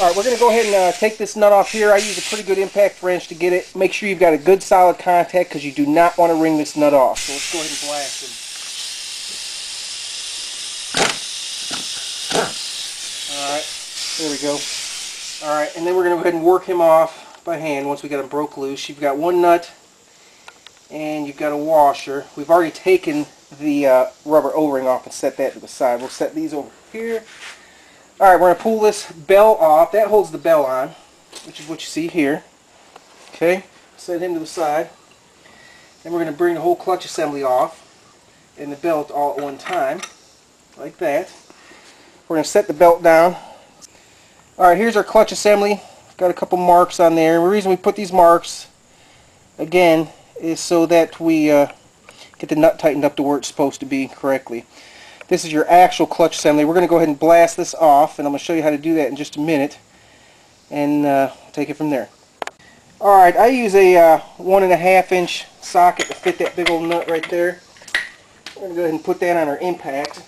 All right, we're going to go ahead and uh, take this nut off here. I use a pretty good impact wrench to get it. Make sure you've got a good solid contact because you do not want to wring this nut off. So let's go ahead and blast it. All right, there we go. All right, and then we're going to go ahead and work him off by hand once we got him broke loose. You've got one nut and you've got a washer. We've already taken the uh, rubber O-ring off and set that to the side. We'll set these over here. Alright, we're going to pull this bell off. That holds the bell on, which is what you see here. Okay, set him to the side. Then we're going to bring the whole clutch assembly off and the belt all at one time, like that. We're going to set the belt down. Alright, here's our clutch assembly. Got a couple marks on there. The reason we put these marks, again, is so that we uh, get the nut tightened up to where it's supposed to be correctly. This is your actual clutch assembly. We're going to go ahead and blast this off, and I'm going to show you how to do that in just a minute, and uh, take it from there. Alright, I use a uh, one and a half inch socket to fit that big old nut right there. We're going to go ahead and put that on our impact.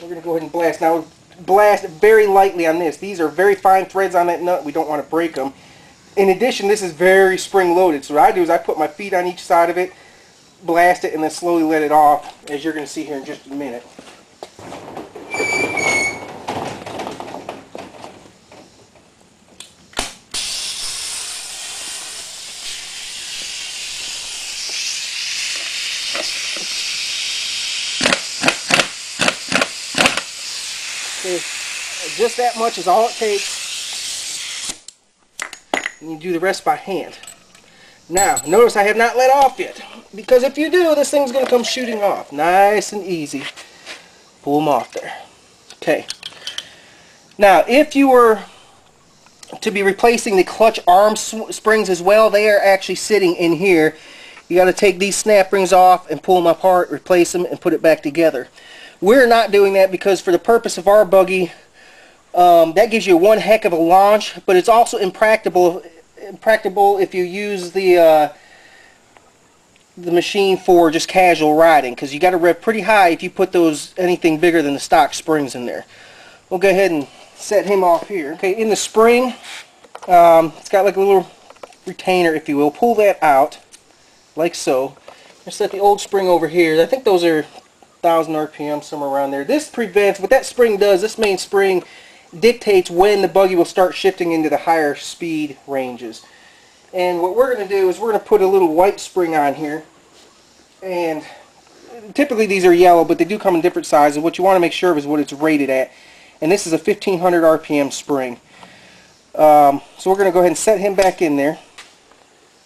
We're going to go ahead and blast. Now, blast very lightly on this. These are very fine threads on that nut. We don't want to break them. In addition, this is very spring loaded. So what I do is I put my feet on each side of it, blast it and then slowly let it off as you're going to see here in just a minute. Okay, just that much is all it takes. And you do the rest by hand. Now, notice I have not let off yet. Because if you do, this thing's going to come shooting off. Nice and easy. Pull them off there. Okay. Now, if you were to be replacing the clutch arm springs as well, they are actually sitting in here. You got to take these snap rings off and pull them apart, replace them, and put it back together. We're not doing that because for the purpose of our buggy, um, that gives you one heck of a launch, but it's also impractical, impractical if you use the uh, the machine for just casual riding because you got to rev pretty high if you put those anything bigger than the stock springs in there. We'll go ahead and set him off here. Okay, in the spring, um, it's got like a little retainer, if you will. Pull that out like so. And set the old spring over here. I think those are 1000 RPM, somewhere around there. This prevents, what that spring does, this main spring dictates when the buggy will start shifting into the higher speed ranges. And what we're going to do is we're going to put a little white spring on here. And typically these are yellow, but they do come in different sizes. What you want to make sure of is what it's rated at. And this is a 1500 RPM spring. Um, so we're going to go ahead and set him back in there.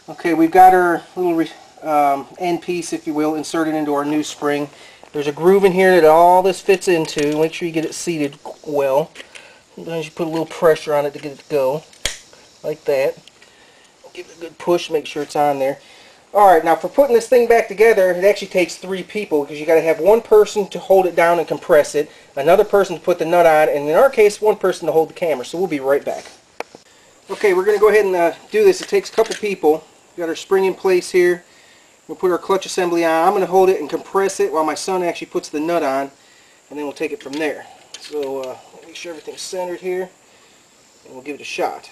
Okay, we've got our little um, end piece, if you will, inserted into our new spring. There's a groove in here that all this fits into. Make sure you get it seated well. Sometimes you put a little pressure on it to get it to go. Like that. Give it a good push, make sure it's on there. Alright, now for putting this thing back together, it actually takes three people because you got to have one person to hold it down and compress it, another person to put the nut on, and in our case, one person to hold the camera. So we'll be right back. Okay, we're going to go ahead and uh, do this. It takes a couple people. We got our spring in place here. We'll put our clutch assembly on. I'm going to hold it and compress it while my son actually puts the nut on, and then we'll take it from there. So uh, make sure everything's centered here, and we'll give it a shot.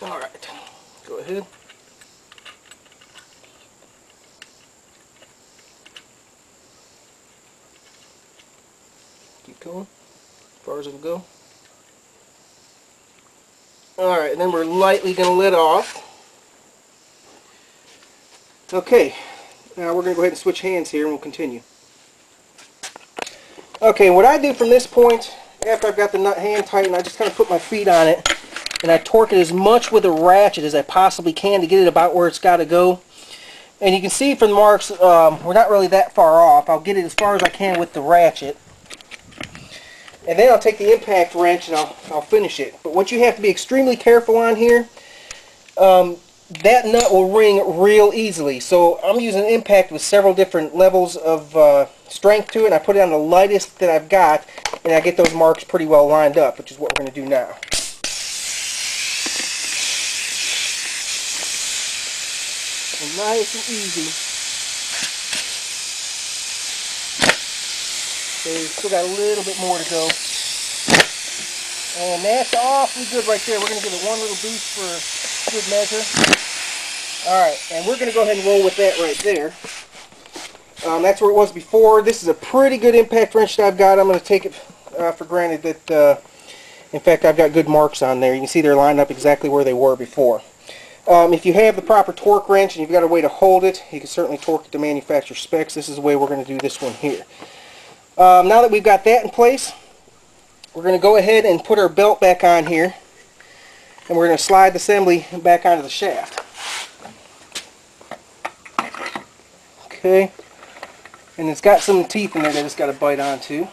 Alright, go ahead. Keep going, as far as it'll go. Alright, and then we're lightly going to let off. Okay, now we're going to go ahead and switch hands here and we'll continue. Okay, what I do from this point, after I've got the nut hand tightened, I just kind of put my feet on it and I torque it as much with a ratchet as I possibly can to get it about where it's got to go. And you can see from the marks, um, we're not really that far off. I'll get it as far as I can with the ratchet. And then I'll take the impact wrench and I'll, I'll finish it. But what you have to be extremely careful on here, um, that nut will ring real easily. So I'm using impact with several different levels of uh, strength to it. And I put it on the lightest that I've got, and I get those marks pretty well lined up, which is what we're going to do now. And nice and easy. Okay, still got a little bit more to go. And that's awfully good right there. We're going to give it one little boost for measure. Alright, and we're going to go ahead and roll with that right there. Um, that's where it was before. This is a pretty good impact wrench that I've got. I'm going to take it uh, for granted that, uh, in fact, I've got good marks on there. You can see they're lined up exactly where they were before. Um, if you have the proper torque wrench and you've got a way to hold it, you can certainly torque it to manufacturer specs. This is the way we're going to do this one here. Um, now that we've got that in place, we're going to go ahead and put our belt back on here. And we're going to slide the assembly back onto the shaft. Okay. And it's got some teeth in there that it's got to bite onto.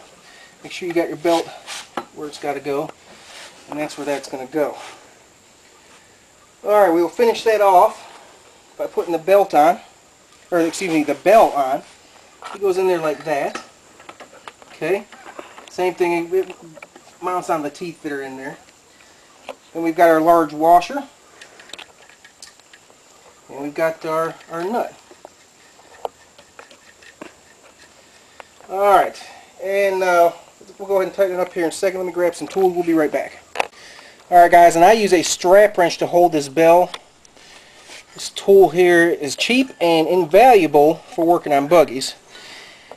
Make sure you got your belt where it's got to go. And that's where that's going to go. Alright, we'll finish that off by putting the belt on. Or, excuse me, the belt on. It goes in there like that. Okay. Same thing, it mounts on the teeth that are in there. Then we've got our large washer. And we've got our, our nut. Alright, and uh, we'll go ahead and tighten it up here in a second. Let me grab some tools. We'll be right back. Alright guys, and I use a strap wrench to hold this bell. This tool here is cheap and invaluable for working on buggies.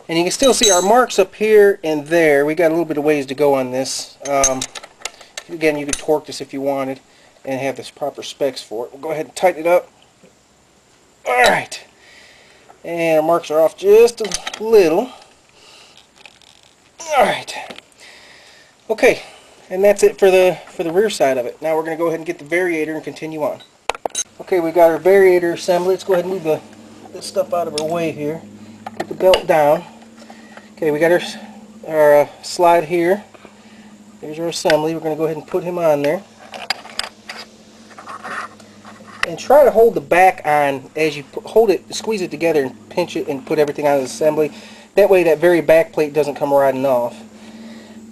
And you can still see our marks up here and there. We got a little bit of ways to go on this. Um, again, you could torque this if you wanted and have this proper specs for it. We'll go ahead and tighten it up. Alright. And our marks are off just a little. Alright. Okay, and that's it for the for the rear side of it. Now we're going to go ahead and get the variator and continue on. Okay, we've got our variator assembly. Let's go ahead and move the this stuff out of our way here. Get the belt down. Okay, we got our our uh, slide here. There's our assembly. We're going to go ahead and put him on there. And try to hold the back on as you hold it, squeeze it together and pinch it and put everything on the assembly. That way that very back plate doesn't come riding off.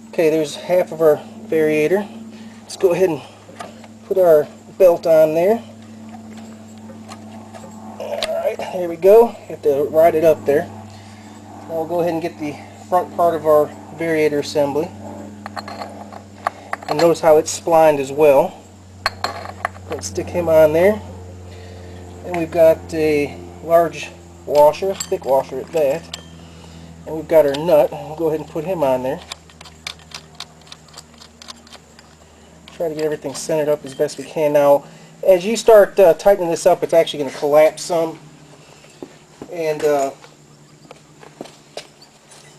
Okay, there's half of our variator. Let's go ahead and put our belt on there. Alright, there we go. Have to ride it up there. Now we'll go ahead and get the front part of our variator assembly. And notice how it's splined as well. Let's stick him on there. And we've got a large washer, thick washer at that. And we've got our nut. We'll go ahead and put him on there. Try to get everything centered up as best we can. Now, as you start uh, tightening this up, it's actually going to collapse some. And uh,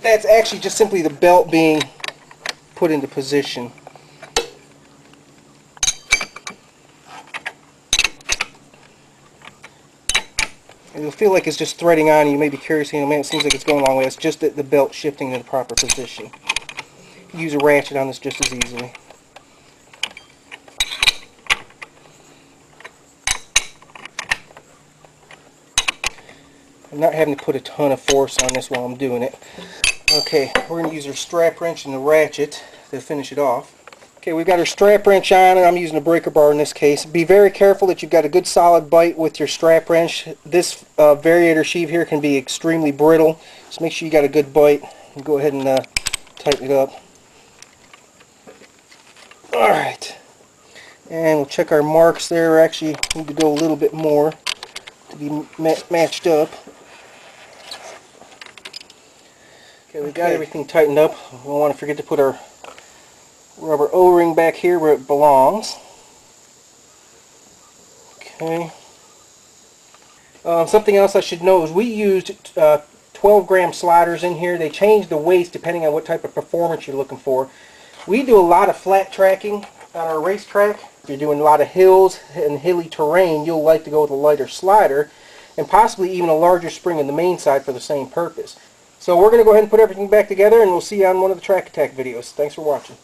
that's actually just simply the belt being put into position. You'll feel like it's just threading on. You may be curious, you know, man, it seems like it's going a long way. It's just that the belt shifting in the proper position. Use a ratchet on this just as easily. I'm not having to put a ton of force on this while I'm doing it. Okay, we're going to use our strap wrench and the ratchet to finish it off. Okay, we've got our strap wrench on and I'm using a breaker bar in this case. Be very careful that you've got a good solid bite with your strap wrench. This uh, variator sheave here can be extremely brittle, so make sure you got a good bite. And go ahead and uh, tighten it up. Alright, and we'll check our marks there. We actually need to go a little bit more to be ma matched up. Okay, we've got everything tightened up. We don't want to forget to put our rubber O-ring back here where it belongs. Okay. Um, something else I should know is we used uh, 12 gram sliders in here. They change the weights depending on what type of performance you're looking for. We do a lot of flat tracking on our racetrack. If you're doing a lot of hills and hilly terrain, you'll like to go with a lighter slider and possibly even a larger spring in the main side for the same purpose. So we're going to go ahead and put everything back together and we'll see you on one of the track attack videos. Thanks for watching.